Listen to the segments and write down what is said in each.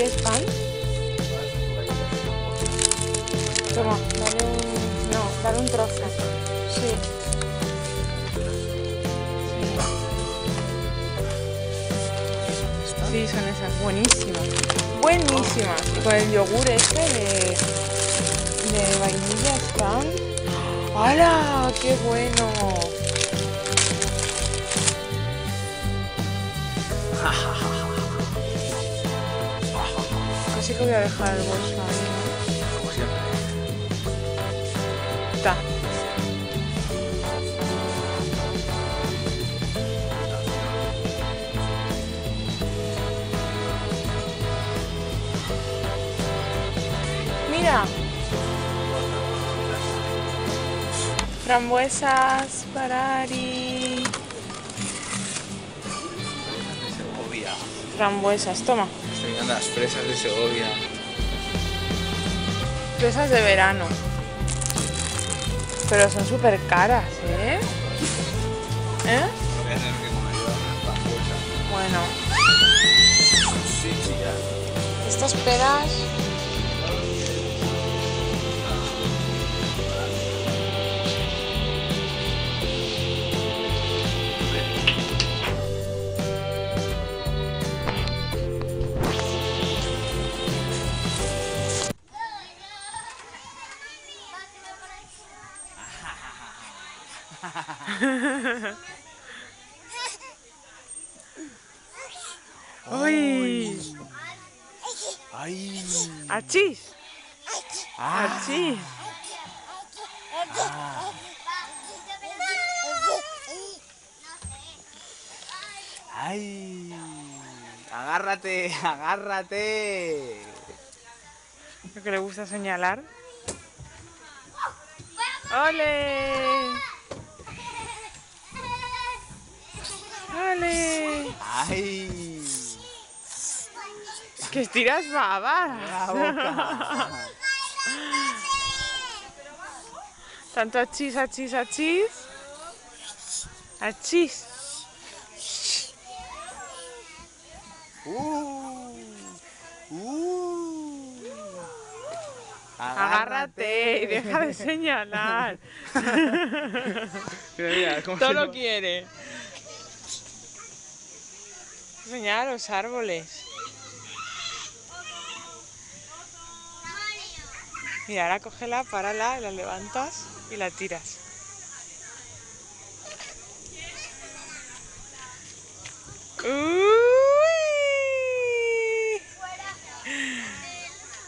¿Quieres pan? Toma, dale un... No, dale un trozo. Sí. Sí, son esas. Buenísimas. Buenísimas. Con el yogur este de, de vainilla están. ¡Hala! ¡Qué bueno! Ja, ja, ja. Casi que voy a dejar el bolso. Como siempre. Está. Mira. Frambuesas para Ari. Frambuesas, toma. Viendo las fresas de Segovia. Fresas de verano. Pero son súper caras, ¿eh? ¿Eh? Bueno, estas peras... ¡Uy! ¡Ay! ¡Achis! ¡Ah! ¡Achis! ¡Ay! ¡Agárrate! ¡Agárrate! Lo que le gusta señalar. ¡Ole! ¡Ole! ¡Ay! ¡Que estiras babas! ¡La boca! Tanto achis, achis, achis. Achis. ¡Uh! ¡Uh! Agárrate y deja de señalar. Todo lo- quiere. Señala los árboles. Mira, ahora cógela, párala, la levantas y la tiras. ¡Uy!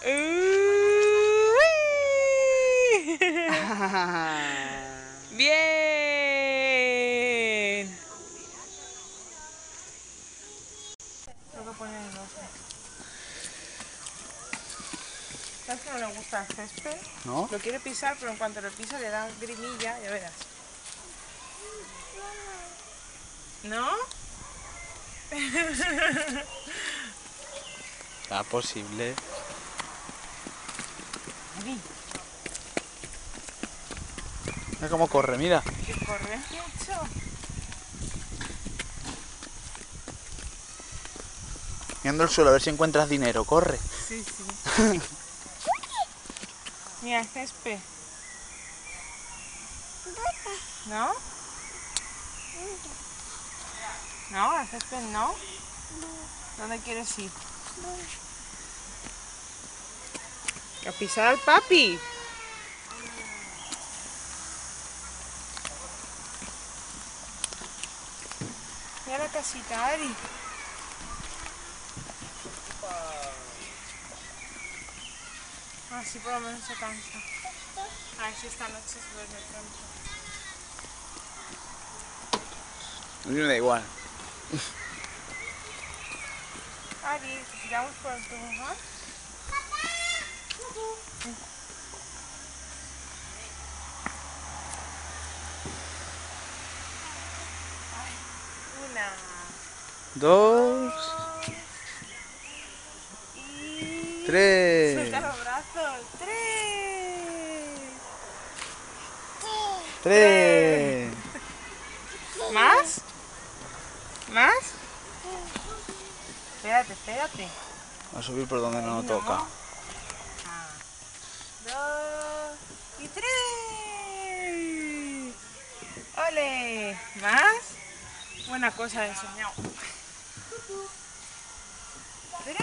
¡Uy! Bien. Tengo que poner el ojo. ¿Sabes que no le gusta el césped? ¿No? Lo quiere pisar, pero en cuanto lo pisa le da grimilla, ya verás. ¿No? ¿Está posible? Mira cómo corre, mira. que corre mucho. Mirando el suelo a ver si encuentras dinero. Corre. Sí, sí. Mira, césped. ¿No? ¿No? ¿Al césped no? ¿Dónde quieres ir? A pisar al papi. Mira la casita, Ari. Así por lo menos se cansa. A ver si esta noche se duerme pronto. A mí me da igual. Ari, ¿te tiramos por el tobogán? Una. Dos, Y... tres. Tres. ¿Más? ¿Más? Espérate, espérate. Va a subir por donde Ahí no, toca. Ah. Dos y tres. ¡Ole! ¿Más? Buena cosa de soñado. ¡Tres!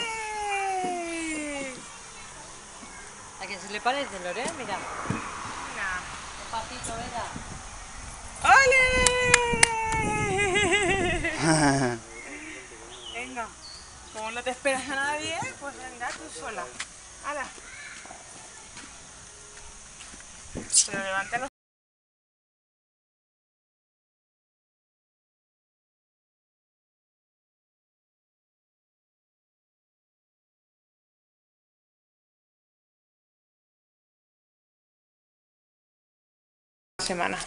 ¿A que se le parece, Lorena? Mira. ¡Ole! Venga, como no te esperas a nadie, pues venga tú sola. ¡Hala! Pero levántalo. Semana.